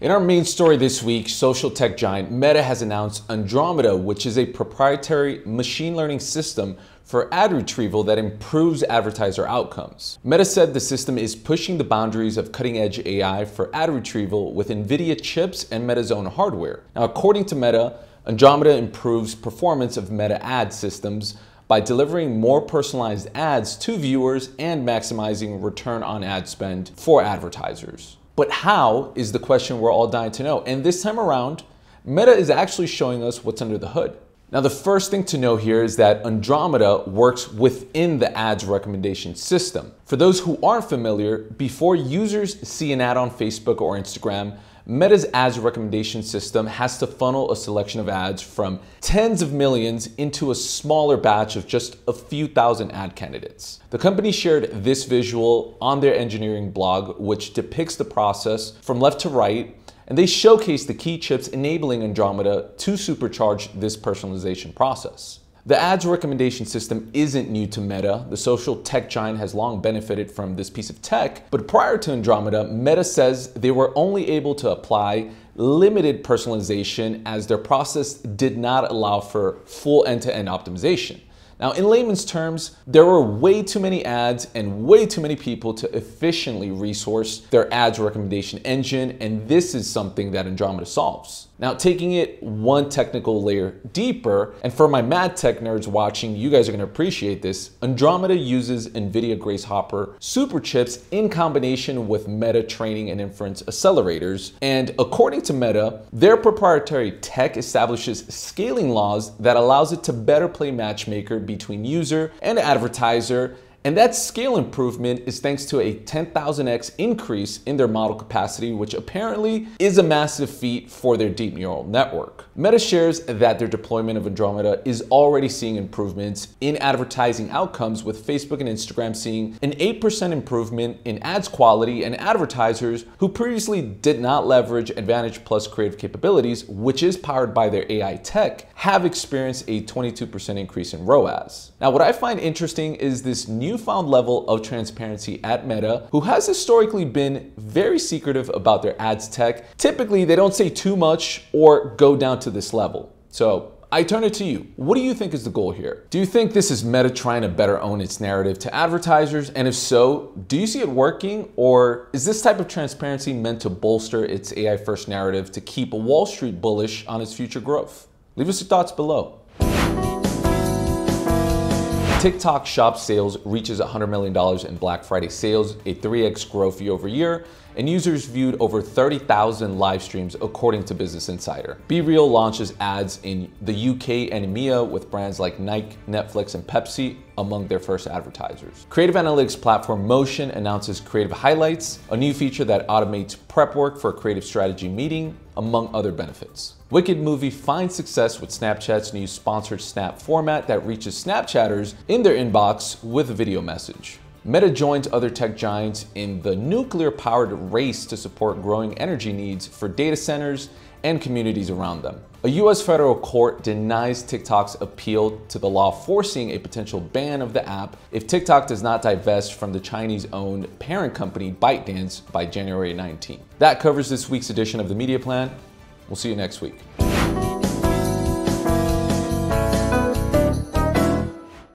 In our main story this week, social tech giant Meta has announced Andromeda, which is a proprietary machine learning system for ad retrieval that improves advertiser outcomes. Meta said the system is pushing the boundaries of cutting edge AI for ad retrieval with NVIDIA chips and Meta's own hardware. Now, according to Meta, Andromeda improves performance of Meta ad systems by delivering more personalized ads to viewers and maximizing return on ad spend for advertisers. But how is the question we're all dying to know. And this time around, Meta is actually showing us what's under the hood. Now, the first thing to know here is that Andromeda works within the ads recommendation system. For those who aren't familiar, before users see an ad on Facebook or Instagram, Meta's ads recommendation system has to funnel a selection of ads from tens of millions into a smaller batch of just a few thousand ad candidates. The company shared this visual on their engineering blog, which depicts the process from left to right and they showcase the key chips enabling Andromeda to supercharge this personalization process. The ads recommendation system isn't new to Meta. The social tech giant has long benefited from this piece of tech, but prior to Andromeda, Meta says they were only able to apply limited personalization as their process did not allow for full end-to-end optimization. Now, in layman's terms, there were way too many ads and way too many people to efficiently resource their ads recommendation engine, and this is something that Andromeda solves. Now, taking it one technical layer deeper, and for my mad tech nerds watching, you guys are gonna appreciate this. Andromeda uses NVIDIA Grace Hopper super chips in combination with Meta training and inference accelerators. And according to Meta, their proprietary tech establishes scaling laws that allows it to better play matchmaker between user and advertiser and that scale improvement is thanks to a 10,000x increase in their model capacity, which apparently is a massive feat for their deep neural network. Meta shares that their deployment of Andromeda is already seeing improvements in advertising outcomes, with Facebook and Instagram seeing an 8% improvement in ads quality, and advertisers who previously did not leverage Advantage Plus creative capabilities, which is powered by their AI tech, have experienced a 22% increase in ROAS. Now, what I find interesting is this new newfound level of transparency at Meta, who has historically been very secretive about their ads tech. Typically, they don't say too much or go down to this level. So I turn it to you. What do you think is the goal here? Do you think this is Meta trying to better own its narrative to advertisers? And if so, do you see it working? Or is this type of transparency meant to bolster its AI first narrative to keep Wall Street bullish on its future growth? Leave us your thoughts below. TikTok shop sales reaches $100 million in Black Friday sales, a 3x growth year over year, and users viewed over 30,000 live streams according to Business Insider. BeReal launches ads in the UK and EMEA with brands like Nike, Netflix, and Pepsi among their first advertisers. Creative analytics platform Motion announces Creative Highlights, a new feature that automates prep work for a creative strategy meeting, among other benefits. Wicked Movie finds success with Snapchat's new sponsored Snap format that reaches Snapchatters in their inbox with a video message. Meta joins other tech giants in the nuclear powered race to support growing energy needs for data centers and communities around them. A US federal court denies TikTok's appeal to the law forcing a potential ban of the app if TikTok does not divest from the Chinese owned parent company ByteDance by January 19. That covers this week's edition of the Media Plan. We'll see you next week.